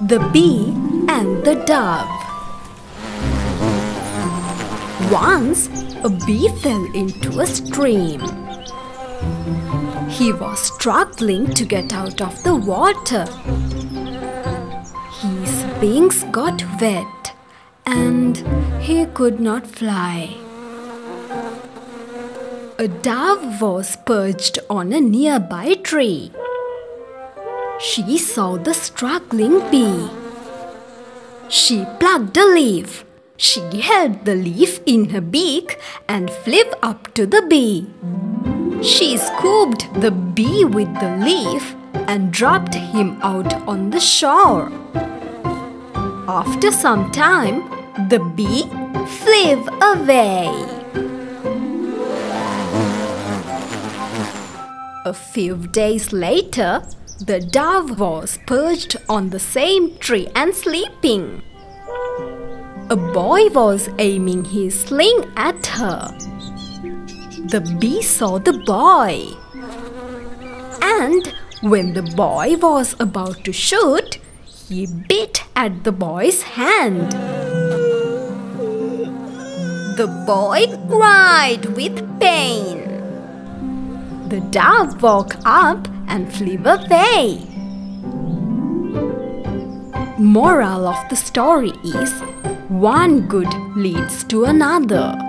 The Bee and the Dove. Once a bee fell into a stream. He was struggling to get out of the water. His wings got wet and he could not fly. A dove was perched on a nearby tree. She saw the struggling bee. She plucked a leaf. She held the leaf in her beak and flew up to the bee. She scooped the bee with the leaf and dropped him out on the shore. After some time, the bee flew away. A few days later, the dove was perched on the same tree and sleeping. A boy was aiming his sling at her. The bee saw the boy. And when the boy was about to shoot, he bit at the boy's hand. The boy cried with pain. The dove woke up and flew away. Moral of the story is one good leads to another.